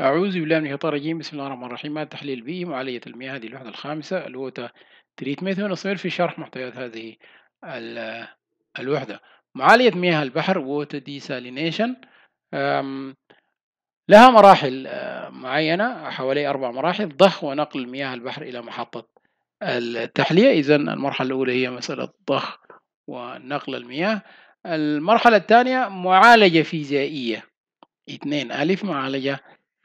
أعوذ بالله من الشيطان الرجيم. بسم الله الرحمن الرحيم. مادة تحليل بيئي معالجة المياه هذه الوحدة الخامسة ال water treatment ونستمر في شرح محتويات هذه ال- الوحدة. معالجة مياه البحر water desalination لها مراحل آه، معينة حوالي أربع مراحل. ضخ ونقل مياه البحر إلى محطة التحلية. إذا المرحلة الأولى هي مسألة ضخ ونقل المياه. المرحلة الثانية معالجة فيزيائية. اثنين ألف معالجة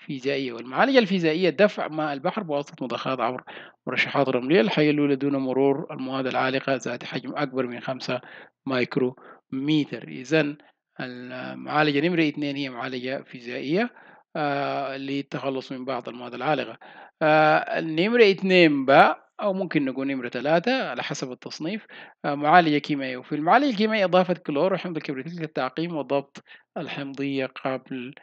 فيزيائية والمعالجة الفيزيائية دفع ماء البحر بواسطة مضخات عبر مرشحات رملية للحيلولة دون مرور المواد العالقة ذات حجم أكبر من خمسة مايكرو متر إذا المعالجة نمرة اثنين هي معالجة فيزيائية آه للتخلص من بعض المواد العالقة. آه النمرة اثنين باء أو ممكن نقول نمرة ثلاثة على حسب التصنيف آه معالجة كيميائية وفي المعالجة الكيميائية إضافة كلور وحمض الكبريتيك للتعقيم وضبط الحمضية قبل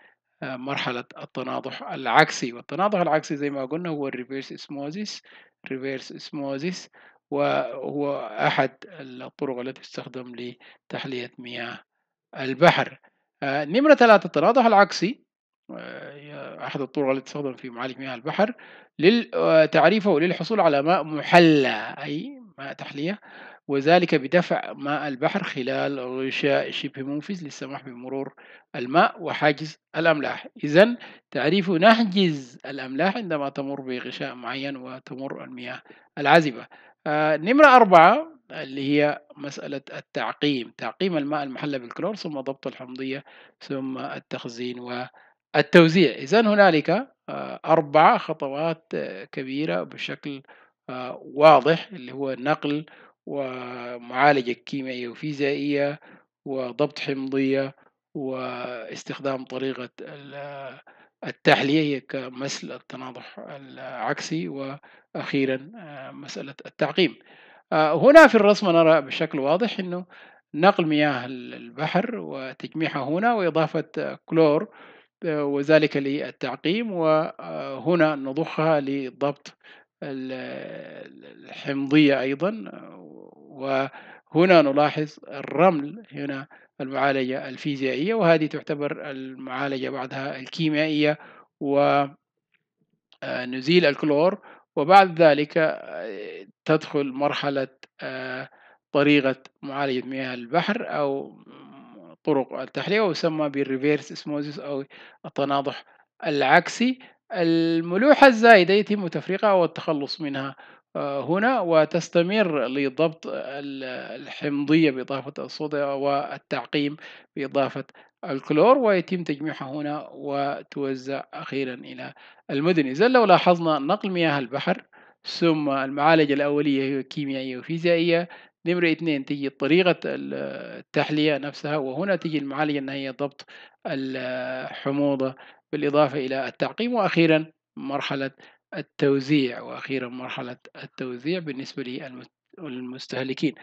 مرحلة التناضح العكسي والتناضح العكسي زي ما قلنا هو ال reverse osmosis reverse osmosis وهو أحد الطرق التي تستخدم لتحلية مياه البحر. آه، نمرة ثلاثة التناضح العكسي آه، أحد الطرق التي تستخدم في معالجة مياه البحر لتعريفه للحصول على ماء محلى أي ماء تحلية. وذلك بدفع ماء البحر خلال غشاء شبه منفذ للسماح بمرور الماء وحجز الأملاح. إذا تعريف نحجز الأملاح عندما تمر بغشاء معين وتمر المياه العذبة آه نمرة أربعة اللي هي مسألة التعقيم. تعقيم الماء المحلى بالكلور ثم ضبط الحمضية ثم التخزين والتوزيع. إذا هنالك آه أربع خطوات آه كبيرة بشكل آه واضح اللي هو نقل ومعالجة كيميائية وفيزيائية وضبط حمضية واستخدام طريقة التحلية كمثل التناضح العكسي وأخيرا مسألة التعقيم. هنا في الرسم نرى بشكل واضح أنه نقل مياه البحر وتجميعها هنا وإضافة كلور وذلك للتعقيم. وهنا نضخها لضبط الحمضية أيضا وهنا نلاحظ الرمل هنا المعالجة الفيزيائية وهذه تعتبر المعالجة بعدها الكيميائية ونزيل الكلور وبعد ذلك تدخل مرحلة طريقة معالجة مياه البحر أو طرق التحلية ويسمى بالريفيرس اسموزيس أو التناضح العكسي. الملوحة الزائدة يتم تفريقها والتخلص منها هنا وتستمر لضبط الحمضية بإضافة الصودا والتعقيم بإضافة الكلور ويتم تجميعها هنا وتوزع أخيرا إلى المدن. إذا لو لاحظنا نقل مياه البحر ثم المعالجة الأولية هي كيميائية وفيزيائية نمرة اثنين تيجي طريقة التحلية نفسها وهنا تيجي المعالجة النهائية ضبط الحموضة بالإضافة إلى التعقيم وأخيرا مرحلة التوزيع وأخيرا مرحلة التوزيع بالنسبة للمستهلكين.